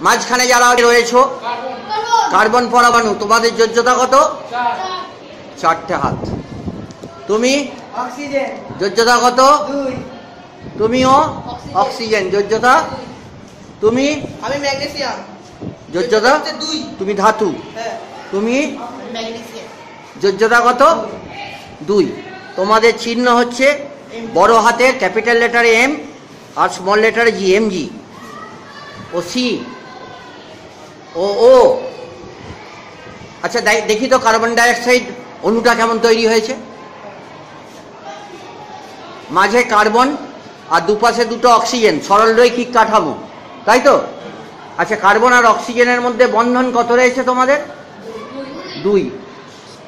মাঝখানে যারা রয়েছ কার্বন পরমাণু তোমাদের যোগ্যতা কত? চারটে হাত। তুমি? যোগ্যতা কত? তুমিও? অক্সিজেন। যোগ্যতা? তুমি? আমি ম্যাগনেসিয়াম। যোগ্যতা? তুমি ধাতু। হ্যাঁ। তুমি? যোগ্যতা কত? দুই। তোমাদের চিহ্ন হচ্ছে বড় হাতের ক্যাপিটাল লেটারে এম আর small লেটারে G M G. O C. ও ও। আচ্ছা দেখ- তো কার্বন ডাইঅক্সাইড অণুটা কেমন তৈরি হয়েছে। মাঝে কার্বন আর দুপাশে দুটো অক্সিজেন, সরল রৈখিক কাঠামো, তাই তো? আচ্ছা কার্বন আর অক্সিজেনের মধ্যে বন্ধন কত রয়েছে তোমাদের? দুই।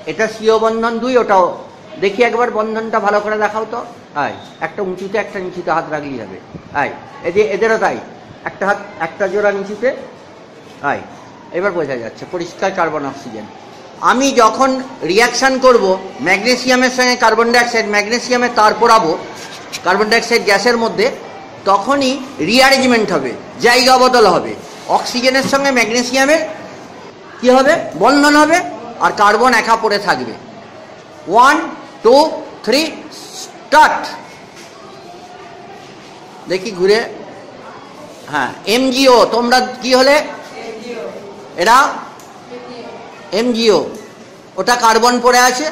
এটা সিও বন্ধন দুই, ওটাও। দেখি একবার বন্ধনটা ভালো করে দেখাও তো। আয়, একটা উঁচুতে, একটা নিচুতে হাত রাখলেই হবে। আয় এদের এদেরও তাই। একটা হাত, একটা জোড়া নিচুতে আয়। এবার বোঝা যাচ্ছে, পরিষ্কার কার্বন অক্সিজেন আমি যখন রিয়াকশান করব ম্যাগনেসিয়ামের সঙ্গে কার্বন ডাইঅক্সাইড ম্যাগনেসিয়ামে তার পড়াবো কার্বন ডাইঅক্সাইড গ্যাসের মধ্যে, তখনই রিঅ্যারেঞ্জমেন্ট হবে, জায়গা বদল হবে। অক্সিজেনের সঙ্গে ম্যাগনেসিয়ামের কি হবে? বন্ধন হবে, আর কার্বন একা পড়ে থাকবে। ওয়ান টু থ্রি স্টার্ট দেখি ঘুরে হ্যাঁ এমজিও তোমরা কি হলে এরা এমজিও ওটা কার্বন পড়ে আছে।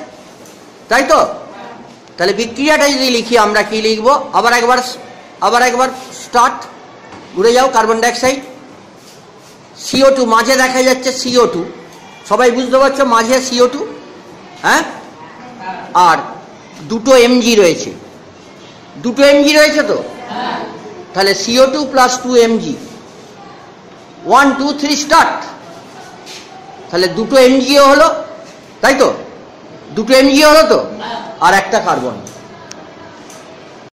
তাই তো? তাহলে বিক্রিয়াটা যদি লিখি আমরা কি লিখব? আবার একবার আবার একবার স্টার্ট ঘুরে যাও কার্বন ডাইঅক্সাইড সিও টু মাঝে দেখা যাচ্ছে সিও টু সবাই বুঝতে পারছ মাঝে সিও টু হ্যাঁ? আর দুটো এমজি রয়েছে। দুটো এমজি রয়েছে তো? তাহলে CO two plus two MG one two three start তাহলে দুটো এনজিও হলো তাই তো? দুটো এনজিও হলো তো? আর একটা কার্বন।